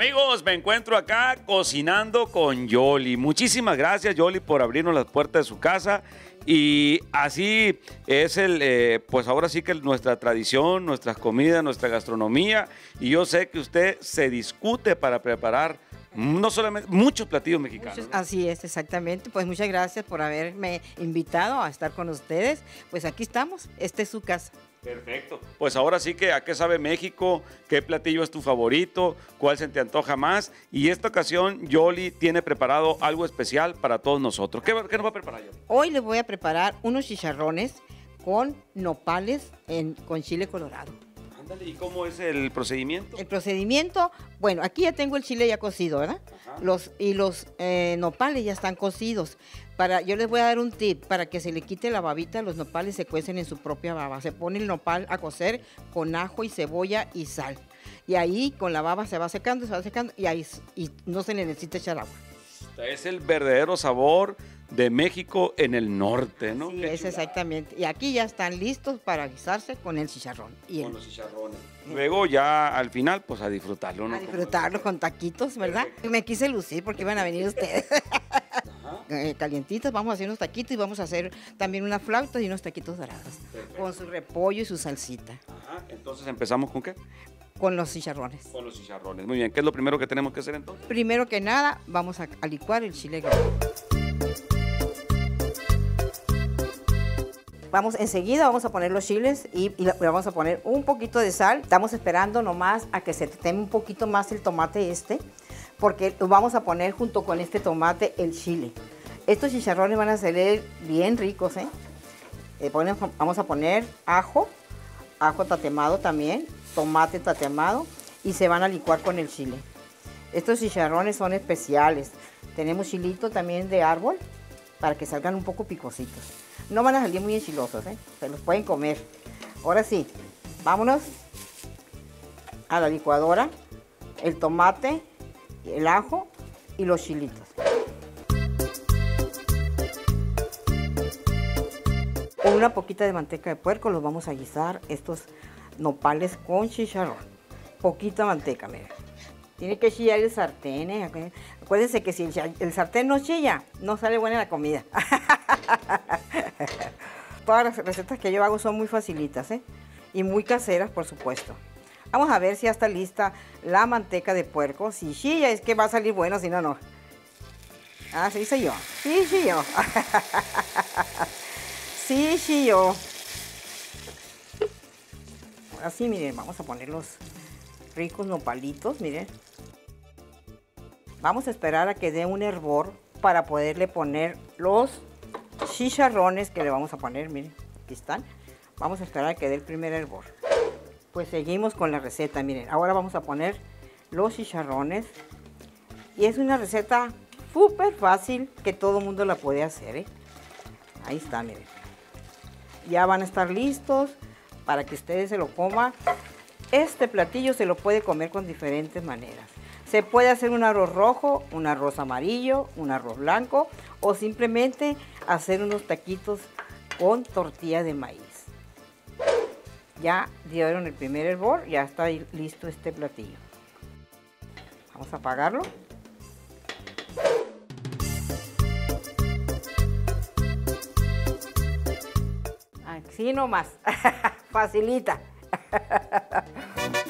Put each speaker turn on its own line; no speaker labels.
Amigos, me encuentro acá cocinando con Yoli. Muchísimas gracias, Yoli, por abrirnos las puertas de su casa. Y así es el, eh, pues ahora sí que nuestra tradición, nuestras comidas, nuestra gastronomía. Y yo sé que usted se discute para preparar no solamente muchos platillos mexicanos.
Muchos- así es, exactamente. Pues muchas gracias por haberme invitado a estar con ustedes. Pues aquí estamos, esta es su casa.
Perfecto. Pues ahora sí que a qué sabe México, qué platillo es tu favorito, cuál se te antoja más. Y esta ocasión Yoli tiene preparado algo especial para todos nosotros. ¿Qué, nos va a preparar Yoli?
Hoy les voy a preparar unos chicharrones con nopales en- con chile colorado.
Ándale, ¿y cómo es el procedimiento?
El procedimiento, bueno, aquí ya tengo el chile ya cocido, ¿verdad?
Ajá.
Los, y los eh, nopales ya están cocidos. Para, yo les voy a dar un tip para que se le quite la babita, los nopales se cuecen en su propia baba. Se pone el nopal a cocer con ajo y cebolla y sal. Y ahí con la baba se va secando, se va secando y ahí y no se le necesita echar agua.
Es el verdadero sabor de México en el norte, ¿no?
Sí, es exactamente. Y aquí ya están listos para guisarse con el chicharrón. Y
Con
el-
los chicharrones. Luego ya al final, pues a disfrutarlo, ¿no?
a disfrutarlo con taquitos, ¿verdad? Me quise lucir porque iban a venir ustedes.
Ajá.
eh, calientitos, vamos a hacer unos taquitos y vamos a hacer también unas flautas y unos taquitos dorados.
Perfecto.
Con su repollo y su salsita.
Ajá. Entonces empezamos con qué?
Con los chicharrones.
Con los chicharrones. Muy bien. ¿Qué es lo primero que tenemos que hacer entonces?
Primero que nada, vamos a, a licuar el chile grande. Vamos, enseguida vamos a poner los chiles y, vamos a poner un poquito de sal. Estamos esperando nomás a que se teme un poquito más el tomate este, porque vamos a poner junto con este tomate el chile. Estos chicharrones van a salir bien ricos, ¿eh? Eh, vamos a poner ajo, ajo tatemado también, tomate tatemado y se van a licuar con el chile. Estos chicharrones son especiales. Tenemos chilito también de árbol para que salgan un poco picositos. No van a salir muy enchilosos, ¿eh? se los pueden comer. Ahora sí, vámonos a la licuadora, el tomate, el ajo y los chilitos. Con una poquita de manteca de puerco los vamos a guisar estos nopales con chicharrón. Poquita manteca, miren. Tiene que chillar el sartén. ¿eh? Acu- Acuérdense que si el, sartén no chilla, no sale buena la comida. Todas las recetas que yo hago son muy facilitas ¿eh? y muy caseras, por supuesto. Vamos a ver si ya está lista la manteca de puerco. Si chilla es que va a salir bueno, si no, no. Ah, sí soy yo. Sí, sí yo. sí, sí yo. Ahora sí, miren, vamos a poner los ricos nopalitos, miren. Vamos a esperar a que dé un hervor para poderle poner los chicharrones que le vamos a poner, miren, aquí están. Vamos a esperar a que dé el primer hervor. Pues seguimos con la receta, miren. Ahora vamos a poner los chicharrones. Y es una receta súper fácil que todo mundo la puede hacer, ¿eh? Ahí está, miren. Ya van a estar listos para que ustedes se lo coman. Este platillo se lo puede comer con diferentes maneras. Se puede hacer un arroz rojo, un arroz amarillo, un arroz blanco o simplemente hacer unos taquitos con tortilla de maíz. Ya dieron el primer hervor, ya está listo este platillo. Vamos a apagarlo. Así nomás, facilita.